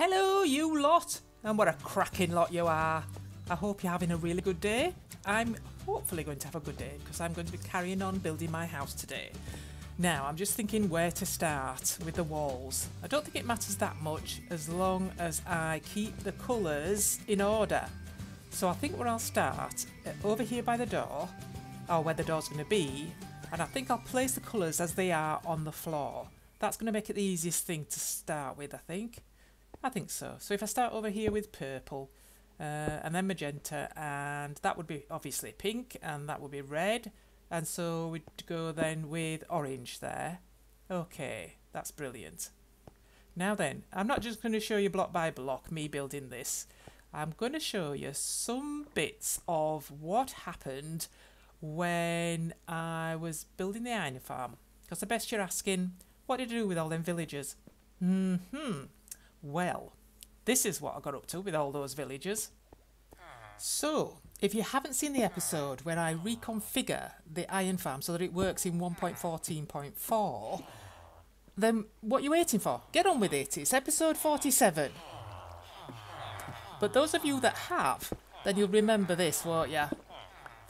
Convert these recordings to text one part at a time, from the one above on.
Hello, you lot! And what a cracking lot you are. I hope you're having a really good day. I'm hopefully going to have a good day because I'm going to be carrying on building my house today. Now, I'm just thinking where to start with the walls. I don't think it matters that much as long as I keep the colours in order. So I think where I'll start, uh, over here by the door, or where the door's going to be, and I think I'll place the colours as they are on the floor. That's going to make it the easiest thing to start with, I think. I think so. So if I start over here with purple, uh, and then magenta, and that would be obviously pink, and that would be red, and so we'd go then with orange there. Okay, that's brilliant. Now then, I'm not just going to show you block by block me building this. I'm going to show you some bits of what happened when I was building the iron farm. Because I bet you're asking, what did I do with all them villagers? Hmm. Well, this is what I got up to with all those villagers. So, if you haven't seen the episode where I reconfigure the iron farm so that it works in 1.14.4, then what are you waiting for? Get on with it. It's episode 47. But those of you that have, then you'll remember this, won't you?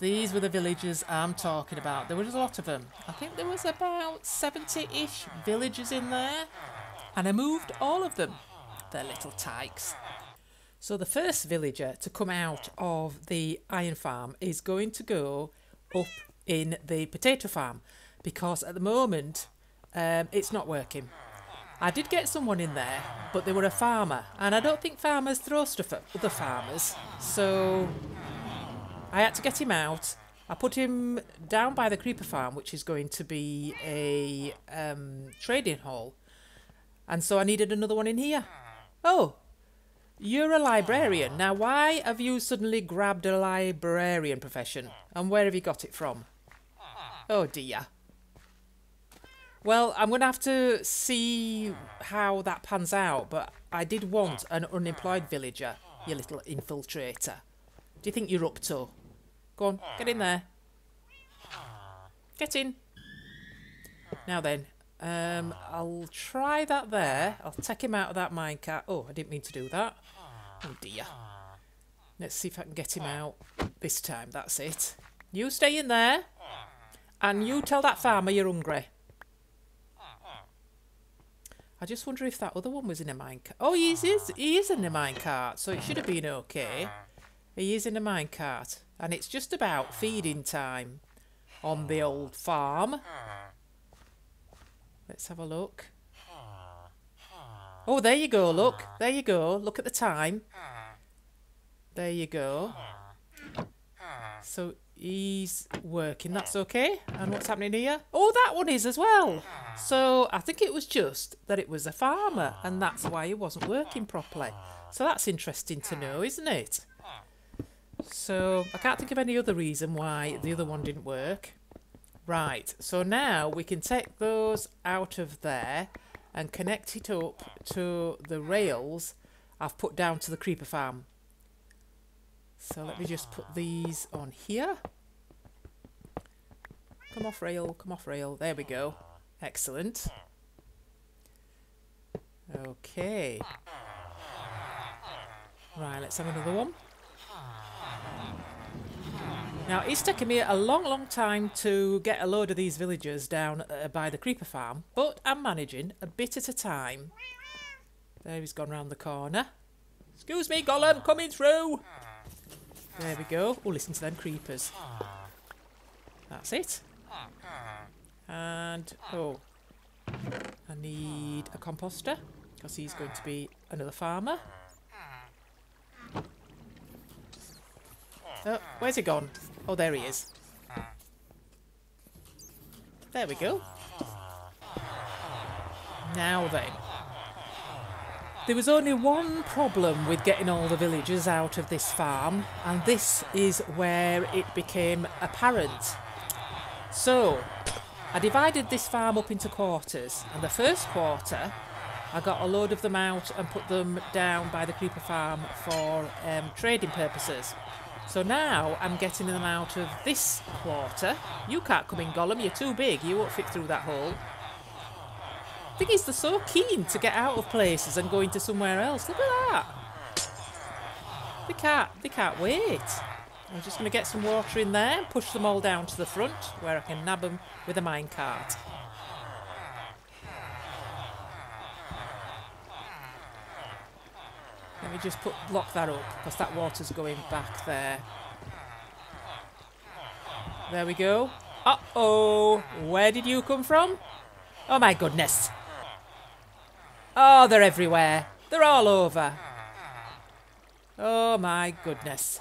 These were the villagers I'm talking about. There was a lot of them. I think there was about 70-ish villagers in there. And I moved all of them. They're little tykes. So the first villager to come out of the iron farm is going to go up in the potato farm because at the moment um, it's not working. I did get someone in there, but they were a farmer, and I don't think farmers throw stuff at other farmers, so I had to get him out. I put him down by the creeper farm, which is going to be a um, trading hall, and so I needed another one in here. Oh, you're a librarian. Now, why have you suddenly grabbed a librarian profession? And where have you got it from? Oh dear. Well, I'm going to have to see how that pans out, but I did want an unemployed villager, you little infiltrator. Do you think you're up to? Go on, get in there. Get in. Now then, um, I'll try that there. I'll take him out of that minecart. Oh, I didn't mean to do that. Oh dear. Let's see if I can get him out this time. That's it. You stay in there. And you tell that farmer you're hungry. I just wonder if that other one was in a minecart. Oh, he is, he is in a minecart, so it should have been okay. He is in a minecart. And it's just about feeding time on the old farm. Let's have a look. Oh, there you go, look. There you go. Look at the time. There you go. So he's working, that's okay. And what's happening here? Oh, that one is as well. So I think it was just that it was a farmer and that's why he wasn't working properly. So that's interesting to know, isn't it? So I can't think of any other reason why the other one didn't work. Right, so now we can take those out of there and connect it up to the rails I've put down to the creeper farm. So let me just put these on here. Come off rail, come off rail. There we go. Excellent. Okay. Right, let's have another one. Now, it's taken me a long, long time to get a load of these villagers down uh, by the creeper farm, but I'm managing a bit at a time. There he's gone round the corner. Excuse me, Gollum, coming through. There we go. Oh, listen to them creepers. That's it. And, oh, I need a composter, because he's going to be another farmer. Oh, where's he gone? Oh, there he is. There we go. Now then. There was only one problem with getting all the villagers out of this farm, and this is where it became apparent. So, I divided this farm up into quarters, and the first quarter, I got a load of them out and put them down by the creeper farm for um, trading purposes. So now I'm getting them out of this quarter. You can't come in, Gollum. You're too big. You won't fit through that hole. thing is, they're so keen to get out of places and go into somewhere else. Look at that. They can't, they can't wait. I'm just going to get some water in there and push them all down to the front where I can nab them with a minecart. Let me just put lock that up because that water's going back there. There we go. Uh-oh. Where did you come from? Oh my goodness. Oh, they're everywhere. They're all over. Oh my goodness.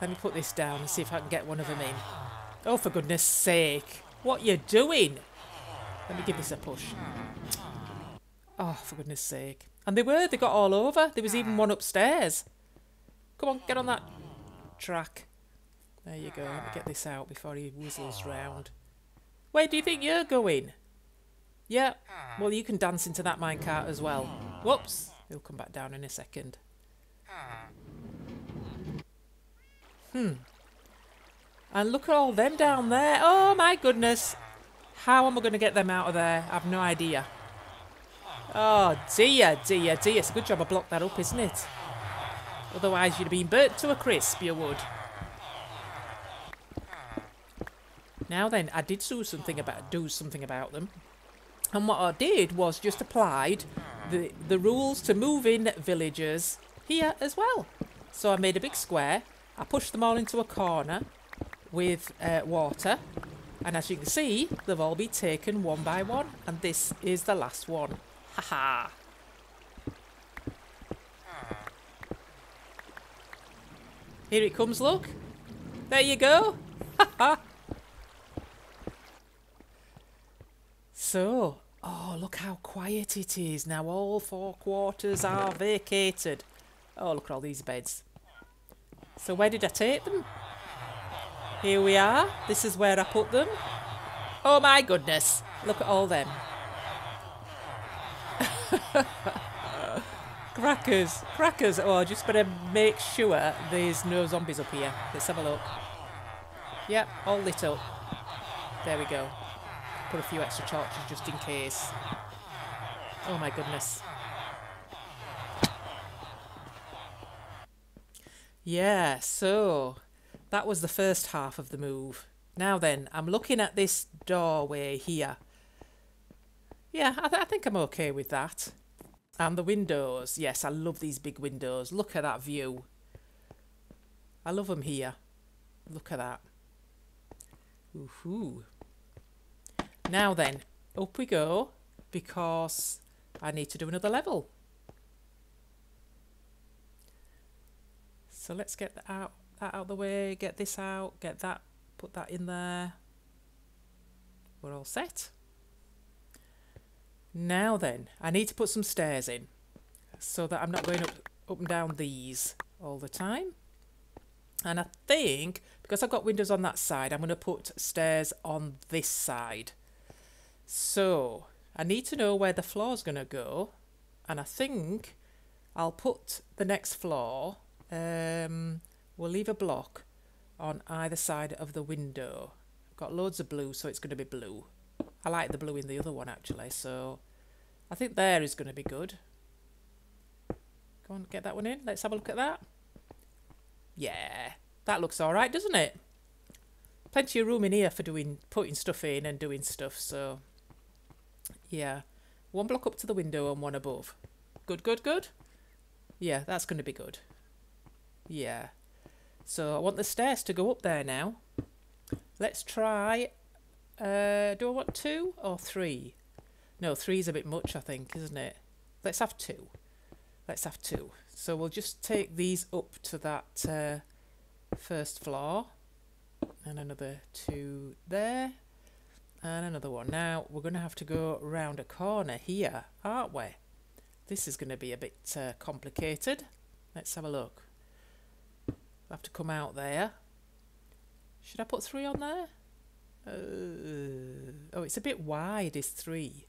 Let me put this down and see if I can get one of them in. Oh, for goodness sake. What you doing? Let me give this a push. Oh, for goodness sake. And they were, they got all over. There was even one upstairs. Come on, get on that track. There you go. Let me get this out before he whistles round. Where do you think you're going? Yeah, well, you can dance into that minecart as well. Whoops. He'll come back down in a second. Hmm. And look at all them down there. Oh, my goodness. How am I going to get them out of there? I've no idea. Oh, dear, dear, dear. It's a good job I blocked that up, isn't it? Otherwise, you'd have been burnt to a crisp, you would. Now then, I did do something about do something about them. And what I did was just applied the, the rules to move in villagers here as well. So I made a big square. I pushed them all into a corner with uh, water. And as you can see, they've all been taken one by one. And this is the last one. Haha. Here it comes, look. There you go. Haha. So, oh, look how quiet it is. Now all four quarters are vacated. Oh, look at all these beds. So where did I take them? Here we are. This is where I put them. Oh my goodness. Look at all them. crackers. Crackers. Oh, just better make sure there's no zombies up here. Let's have a look. Yep, all lit up. There we go. Put a few extra torches just in case. Oh my goodness. Yeah, so that was the first half of the move. Now then, I'm looking at this doorway here. Yeah, I, th I think I'm okay with that. And the windows. Yes, I love these big windows. Look at that view. I love them here. Look at that. Ooh. Now then, up we go because I need to do another level. So let's get that out, that out of the way, get this out, get that, put that in there. We're all set. Now then, I need to put some stairs in so that I'm not going up, up and down these all the time. And I think, because I've got windows on that side, I'm going to put stairs on this side. So I need to know where the floor is going to go. And I think I'll put the next floor, um, we'll leave a block on either side of the window. I've got loads of blue, so it's going to be blue. I like the blue in the other one actually, so I think there is going to be good. Go on, get that one in. Let's have a look at that. Yeah, that looks all right, doesn't it? Plenty of room in here for doing putting stuff in and doing stuff, so yeah. One block up to the window and one above. Good, good, good. Yeah, that's going to be good. Yeah. So I want the stairs to go up there now. Let's try... Uh, do I want two or three? No, three's a bit much, I think, isn't it? Let's have two. Let's have two. So we'll just take these up to that uh, first floor. And another two there. And another one. Now, we're going to have to go round a corner here, aren't we? This is going to be a bit uh, complicated. Let's have a look. I'll have to come out there. Should I put three on there? Uh, oh, it's a bit wide, is three.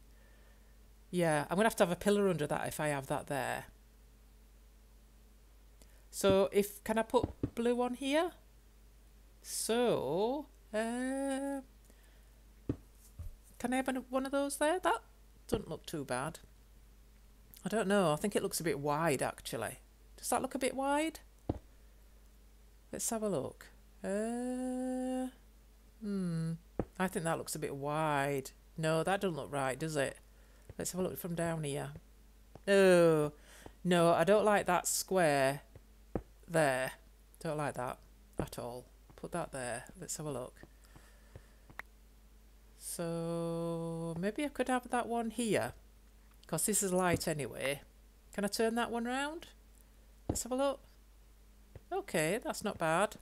Yeah, I'm going to have to have a pillar under that if I have that there. So, if can I put blue on here? So, uh, can I have one of those there? That Doesn't look too bad. I don't know. I think it looks a bit wide actually. Does that look a bit wide? Let's have a look. Uh, hmm. I think that looks a bit wide. No, that doesn't look right, does it? Let's have a look from down here. No, no, I don't like that square there. Don't like that at all. Put that there. Let's have a look. So maybe I could have that one here because this is light anyway. Can I turn that one round? Let's have a look. Okay, that's not bad.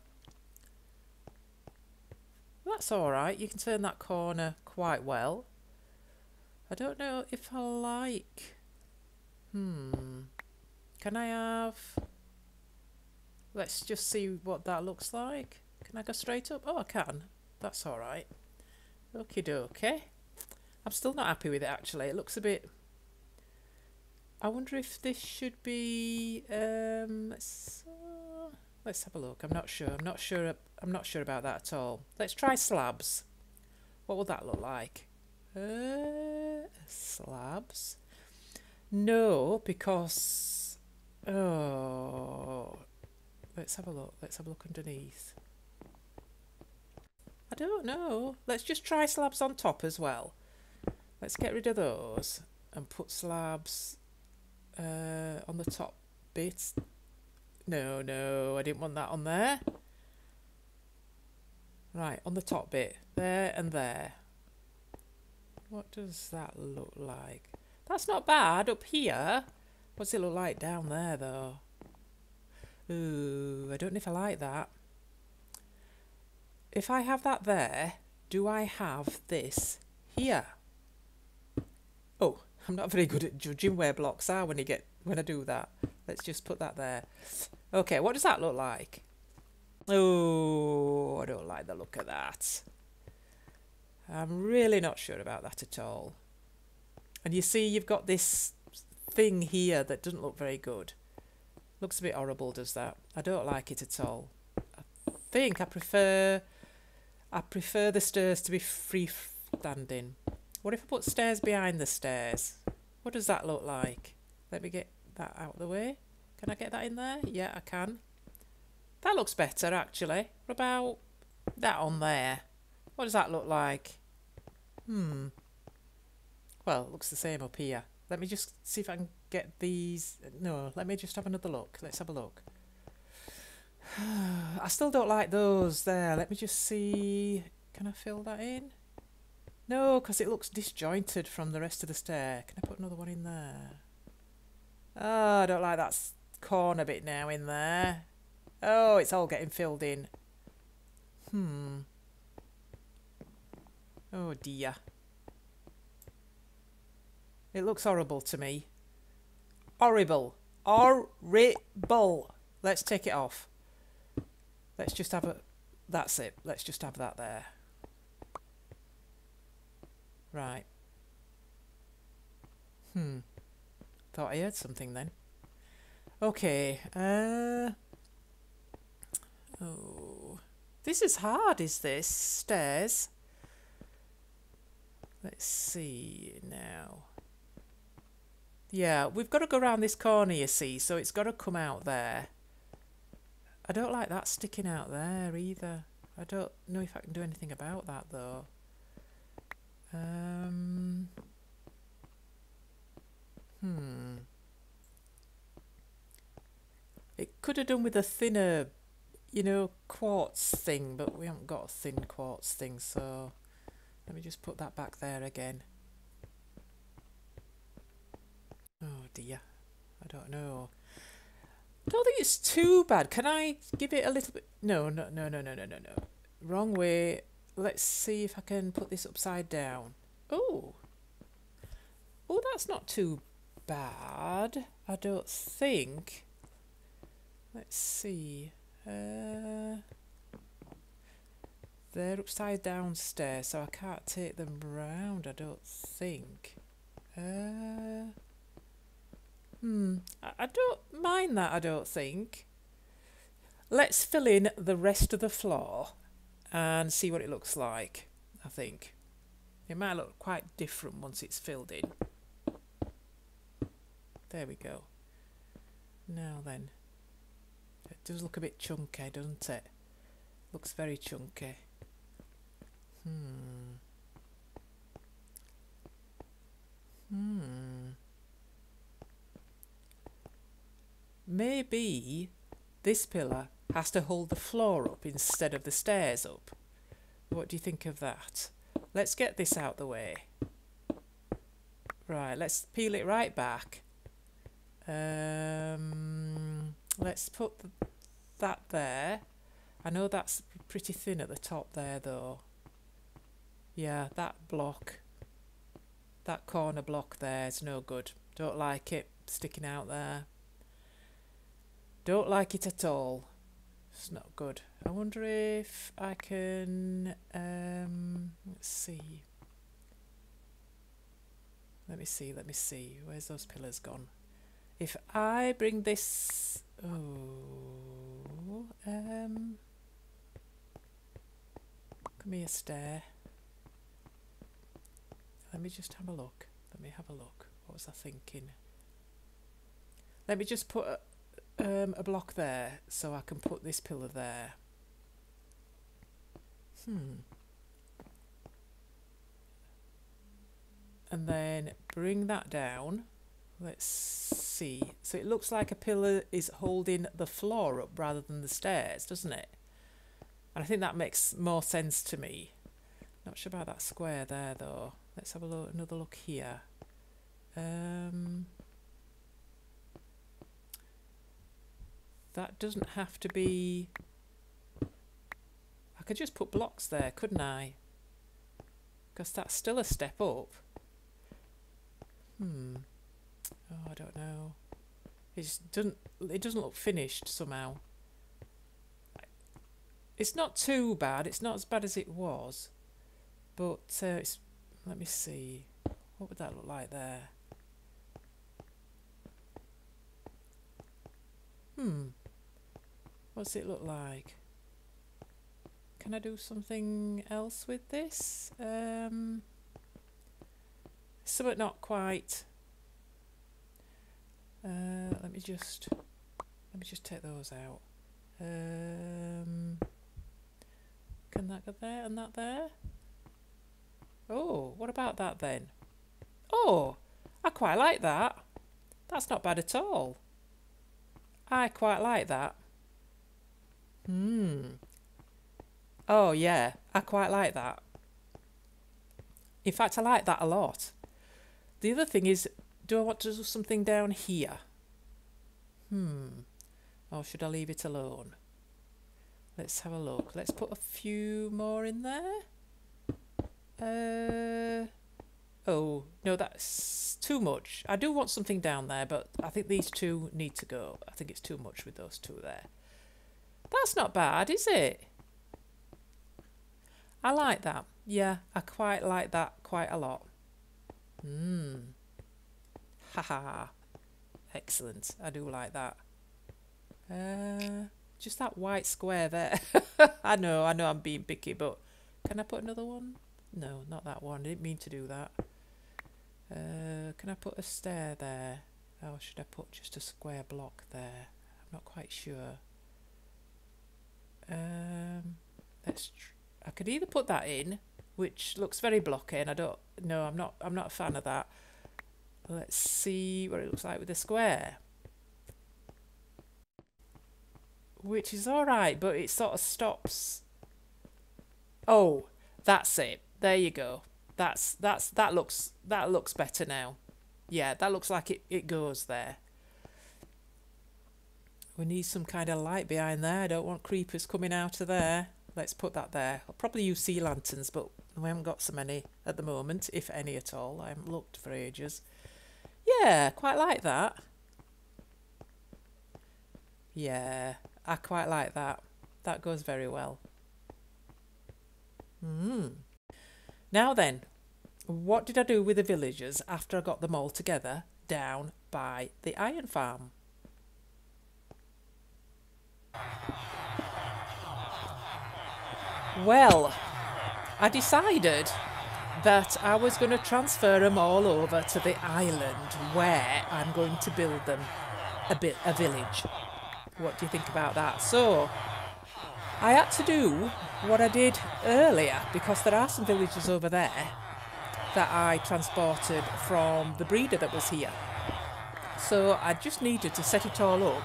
That's alright. You can turn that corner quite well. I don't know if I like... Hmm. Can I have... Let's just see what that looks like. Can I go straight up? Oh, I can. That's alright. Okie dokie. I'm still not happy with it actually. It looks a bit... I wonder if this should be... Um, let's, let's have a look. I'm not sure. I'm not sure. I'm not sure about that at all. Let's try slabs. What will that look like? Uh, slabs? No, because... Oh... Let's have a look. Let's have a look underneath. I don't know. Let's just try slabs on top as well. Let's get rid of those and put slabs uh, on the top bit. No, no, I didn't want that on there. Right, on the top bit. There and there. What does that look like? That's not bad up here. What's it look like down there though? Ooh, I don't know if I like that. If I have that there, do I have this here? Oh, I'm not very good at judging where blocks are when you get when I do that. Let's just put that there. Okay, what does that look like? Oh, I don't like the look of that. I'm really not sure about that at all. And you see you've got this thing here that doesn't look very good. Looks a bit horrible, does that? I don't like it at all. I think I prefer I prefer the stairs to be freestanding. What if I put stairs behind the stairs? What does that look like? Let me get that out of the way. Can I get that in there? Yeah, I can. That looks better, actually. What about that on there? What does that look like? Hmm. Well, it looks the same up here. Let me just see if I can get these. No, let me just have another look. Let's have a look. I still don't like those there. Let me just see. Can I fill that in? No, because it looks disjointed from the rest of the stair. Can I put another one in there? Oh, I don't like that corner a bit now in there. Oh, it's all getting filled in. Hmm. Oh dear. It looks horrible to me. Horrible. Horrible. Let's take it off. Let's just have a... That's it. Let's just have that there. Right. Hmm. Thought I heard something then. Okay. Uh... Oh. This is hard, is this? Stairs. Let's see now. Yeah, we've got to go around this corner, you see, so it's got to come out there. I don't like that sticking out there either. I don't know if I can do anything about that, though. Um... Hmm. It could have done with a thinner, you know, quartz thing, but we haven't got a thin quartz thing, so let me just put that back there again. Oh dear, I don't know. I don't think it's too bad. Can I give it a little bit? No, no, no, no, no, no, no, no. Wrong way. Let's see if I can put this upside down. Oh. Oh, that's not too bad. I don't think. Let's see. Uh, they're upside down stairs, so I can't take them round, I don't think. Uh, hmm, I, I don't mind that, I don't think. Let's fill in the rest of the floor and see what it looks like, I think. It might look quite different once it's filled in. There we go. Now then. Does look a bit chunky, doesn't it? Looks very chunky. Hmm. Hmm. Maybe this pillar has to hold the floor up instead of the stairs up. What do you think of that? Let's get this out the way. Right, let's peel it right back. Um, let's put the, that there. I know that's pretty thin at the top there though. Yeah, that block, that corner block there is no good. Don't like it sticking out there. Don't like it at all. It's not good. I wonder if I can, um, let's see. Let me see, let me see. Where's those pillars gone? If I bring this, oh, um, come here, stair. Let me just have a look. Let me have a look. What was I thinking? Let me just put a, um, a block there so I can put this pillar there. Hmm. And then bring that down. Let's see. So it looks like a pillar is holding the floor up rather than the stairs, doesn't it? And I think that makes more sense to me. Not sure about that square there though. Let's have a look, another look here. Um, that doesn't have to be... I could just put blocks there, couldn't I? Because that's still a step up. Hmm. Oh, I don't know. It just doesn't. It doesn't look finished somehow. It's not too bad. It's not as bad as it was, but uh, it's. Let me see. What would that look like there? Hmm. What's it look like? Can I do something else with this? Um, somewhat not quite. Uh, let me just let me just take those out. Um, can that go there and that there? Oh, what about that then? Oh, I quite like that. That's not bad at all. I quite like that. Hmm. Oh, yeah, I quite like that. In fact, I like that a lot. The other thing is, do I want to do something down here? Hmm. Or should I leave it alone? Let's have a look. Let's put a few more in there. Uh, oh, no, that's too much. I do want something down there, but I think these two need to go. I think it's too much with those two there. That's not bad, is it? I like that. Yeah, I quite like that quite a lot. Hmm. Excellent. I do like that. Uh, just that white square there. I know, I know I'm being picky, but can I put another one? No, not that one. I didn't mean to do that. Uh, can I put a stair there? Or should I put just a square block there? I'm not quite sure. Um, let's. I could either put that in, which looks very blocky, and I don't. No, I'm not. I'm not a fan of that. Let's see what it looks like with a square. Which is alright, but it sort of stops. Oh, that's it. There you go. That's that's that looks that looks better now. Yeah, that looks like it, it goes there. We need some kind of light behind there. I don't want creepers coming out of there. Let's put that there. I'll probably use sea lanterns, but we haven't got so many at the moment, if any at all. I haven't looked for ages. Yeah, quite like that. Yeah, I quite like that. That goes very well. Hmm. Now then, what did I do with the villagers after I got them all together down by the iron farm? Well, I decided that I was going to transfer them all over to the island where I'm going to build them a bit a village. What do you think about that? So I had to do what I did earlier because there are some villages over there that I transported from the breeder that was here. So I just needed to set it all up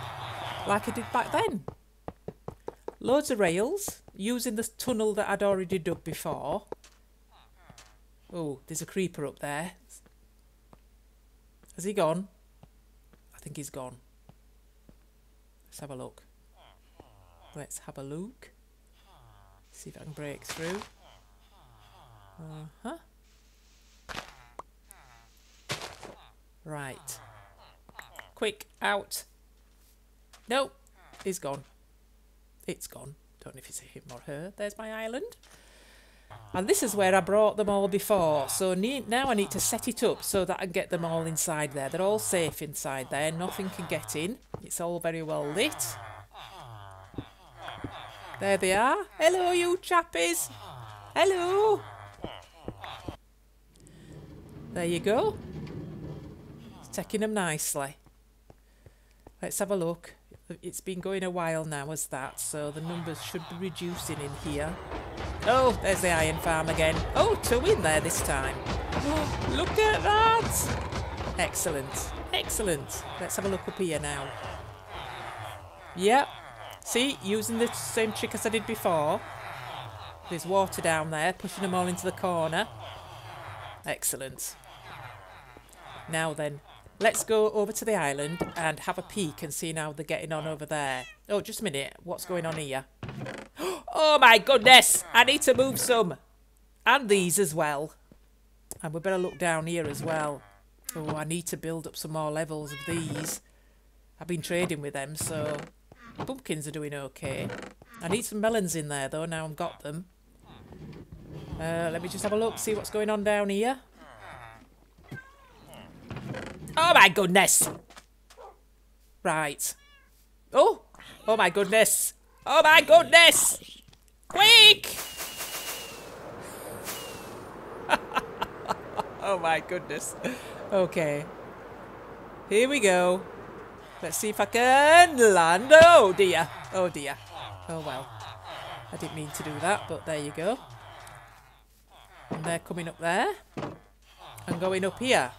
like I did back then. Loads of rails using the tunnel that I'd already dug before. Oh, there's a creeper up there. Has he gone? I think he's gone. Let's have a look. Let's have a look. See if I can break through. Uh-huh. Right. Quick, out. No, he's gone. It's gone. Don't know if it's him or her. There's my island. And this is where I brought them all before. So now I need to set it up so that I can get them all inside there. They're all safe inside there. Nothing can get in. It's all very well lit. There they are. Hello, you chappies. Hello. There you go. taking them nicely. Let's have a look. It's been going a while now as that, so the numbers should be reducing in here. Oh, there's the iron farm again. Oh, two in there this time. Oh, look at that! Excellent, excellent. Let's have a look up here now. Yep. See, using the same trick as I did before. There's water down there, pushing them all into the corner. Excellent. Now then, Let's go over to the island and have a peek and see how they're getting on over there. Oh, just a minute. What's going on here? Oh my goodness! I need to move some. And these as well. And we better look down here as well. Oh, I need to build up some more levels of these. I've been trading with them, so pumpkins are doing okay. I need some melons in there, though, now I've got them. Uh, let me just have a look, see what's going on down here. Oh my goodness. Right. Oh. Oh my goodness. Oh my goodness. Quick. oh my goodness. Okay. Here we go. Let's see if I can land. Oh dear. Oh dear. Oh well. I didn't mean to do that, but there you go. And they're coming up there. And going up here.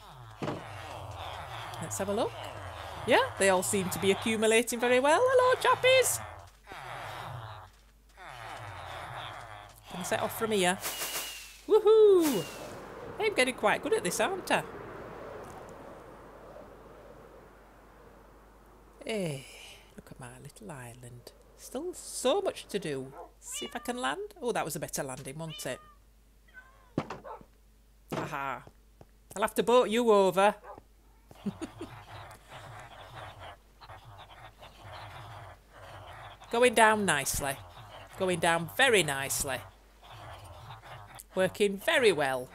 Let's have a look. Yeah, they all seem to be accumulating very well. Hello, chappies. Can I set off from here? Woohoo! I'm getting quite good at this, aren't I? Hey, eh, look at my little island. Still so much to do. See if I can land. Oh, that was a better landing, wasn't it? Aha. I'll have to boat you over. Going down nicely. Going down very nicely. Working very well.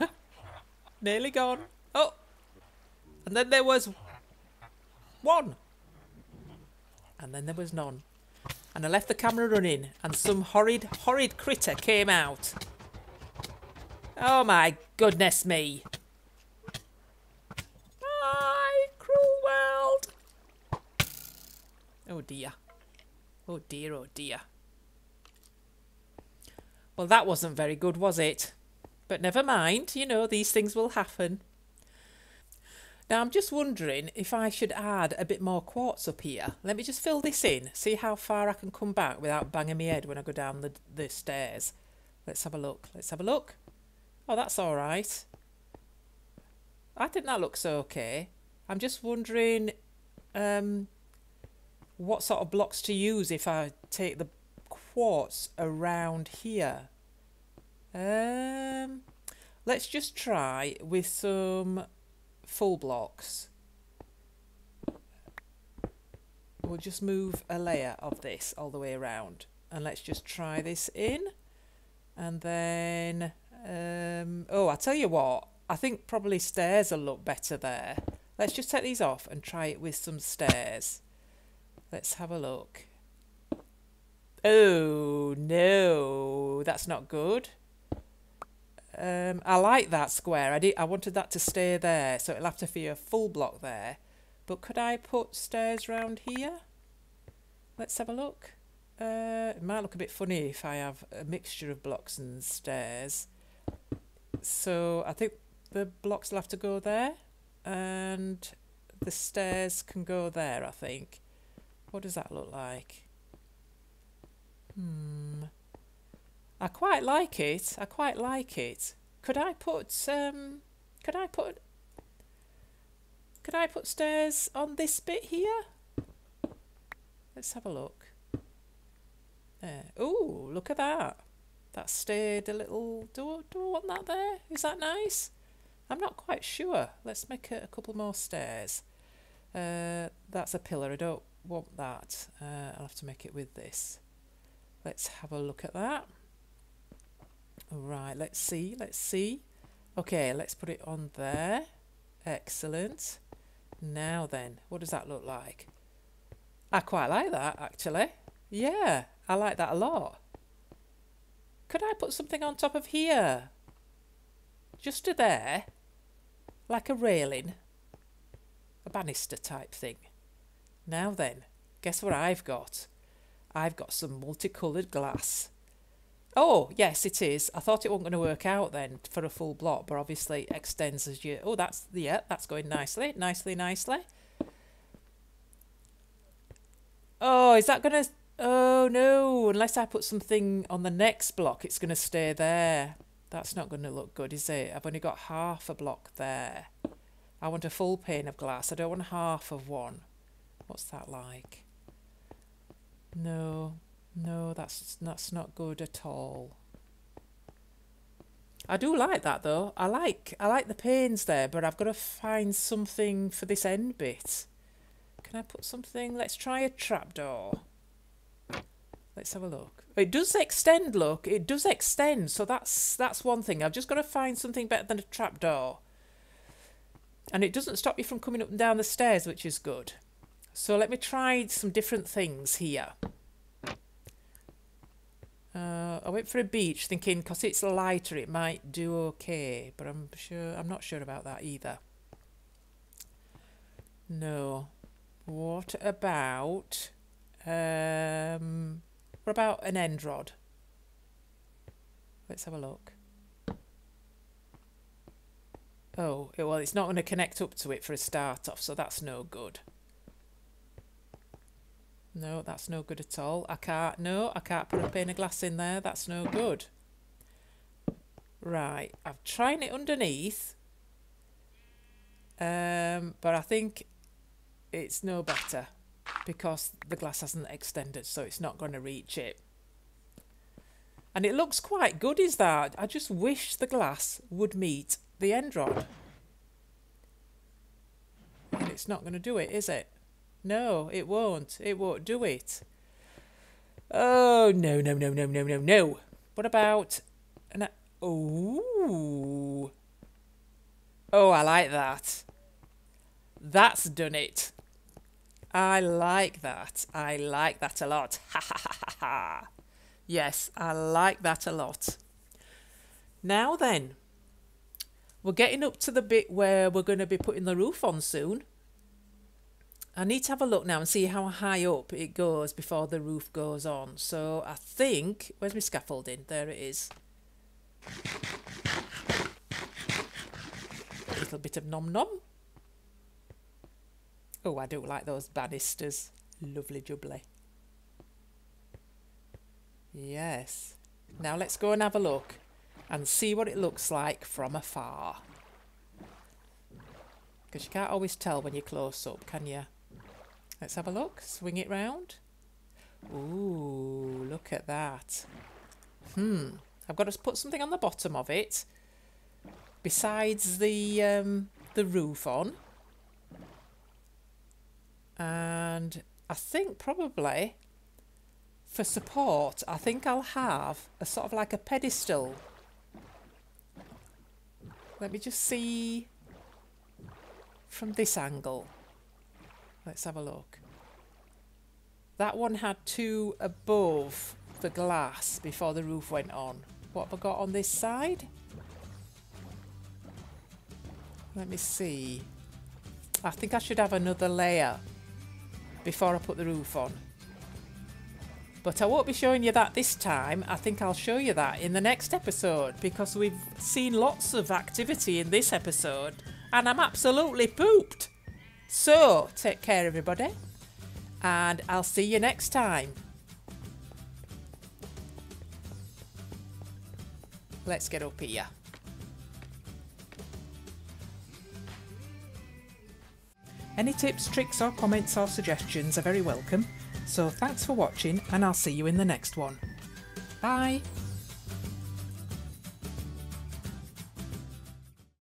Nearly gone. Oh! And then there was one. And then there was none. And I left the camera running and some horrid, horrid critter came out. Oh my goodness me. My cruel world. Oh dear. Oh dear, oh dear. Well, that wasn't very good, was it? But never mind, you know, these things will happen. Now, I'm just wondering if I should add a bit more quartz up here. Let me just fill this in, see how far I can come back without banging my head when I go down the, the stairs. Let's have a look. Let's have a look. Oh, that's all right. I think that looks okay. I'm just wondering um, what sort of blocks to use if I take the quartz around here. Um, let's just try with some full blocks. We'll just move a layer of this all the way around. And let's just try this in. And then um, oh, I tell you what, I think probably stairs will look better there. Let's just take these off and try it with some stairs. Let's have a look. Oh, no. That's not good. Um, I like that square. I did. I wanted that to stay there, so it'll have to be a full block there. But could I put stairs round here? Let's have a look. Uh, it might look a bit funny if I have a mixture of blocks and stairs. So I think the blocks will have to go there, and the stairs can go there. I think. What does that look like? Hmm. I quite like it. I quite like it. Could I put um could I put could I put stairs on this bit here? Let's have a look. There. Oh, look at that. That stayed a little do, do I want that there? Is that nice? I'm not quite sure. Let's make a, a couple more stairs. Uh, that's a pillar. I don't want that. Uh, I'll have to make it with this. Let's have a look at that. Right, let's see, let's see. Okay, let's put it on there. Excellent. Now then, what does that look like? I quite like that, actually. Yeah, I like that a lot. Could I put something on top of here? Just to there? Like a railing? A banister type thing. Now then, guess what I've got? I've got some multicoloured glass. Oh, yes, it is. I thought it wasn't going to work out then for a full block, but obviously it extends as you... Oh, that's... Yeah, that's going nicely. Nicely, nicely. Oh, is that going to... Oh, no. Unless I put something on the next block, it's going to stay there. That's not going to look good, is it? I've only got half a block there. I want a full pane of glass. I don't want half of one. What's that like? No. No, that's that's not good at all. I do like that though. I like I like the panes there, but I've got to find something for this end bit. Can I put something? Let's try a trapdoor. Let's have a look. It does extend, look. It does extend, so that's that's one thing. I've just got to find something better than a trapdoor. And it doesn't stop you from coming up and down the stairs, which is good. So let me try some different things here. Uh, I went for a beach thinking because it's lighter it might do okay, but I'm sure I'm not sure about that either. No. What about um what about an end rod? Let's have a look. Oh, well, it's not going to connect up to it for a start off, so that's no good. No, that's no good at all. I can't, no, I can't put a pane of glass in there. That's no good. Right, I've tried it underneath. Um, but I think it's no better because the glass hasn't extended, so it's not going to reach it. And it looks quite good, is that? I just wish the glass would meet the end rod. And it's not going to do it, is it? No, it won't. It won't do it. Oh, no, no, no, no, no, no, no. What about an... Oh. Oh, I like that. That's done it. I like that. I like that a lot. Ha ha ha ha ha. Yes, I like that a lot. Now then, we're getting up to the bit where we're going to be putting the roof on soon. I need to have a look now and see how high up it goes before the roof goes on. So I think, where's my scaffolding? There it is. A little bit of nom nom. Oh, I do like those banisters. Lovely jubbly. Yes. Now let's go and have a look and see what it looks like from afar. Because you can't always tell when you're close up, can you? Let's have a look. Swing it round. Ooh, look at that. Hmm. I've got to put something on the bottom of it besides the um, the roof on. And I think probably for support, I think I'll have a sort of like a pedestal. Let me just see from this angle. Let's have a look. that one had two above the glass before the roof went on. What have I got on this side? Let me see. I think I should have another layer before I put the roof on. But I won't be showing you that this time. I think I'll show you that in the next episode because we've seen lots of activity in this episode and I'm absolutely pooped. So, take care everybody and I'll see you next time. Let's get up here. Any tips, tricks or comments or suggestions are very welcome. So thanks for watching and I'll see you in the next one. Bye!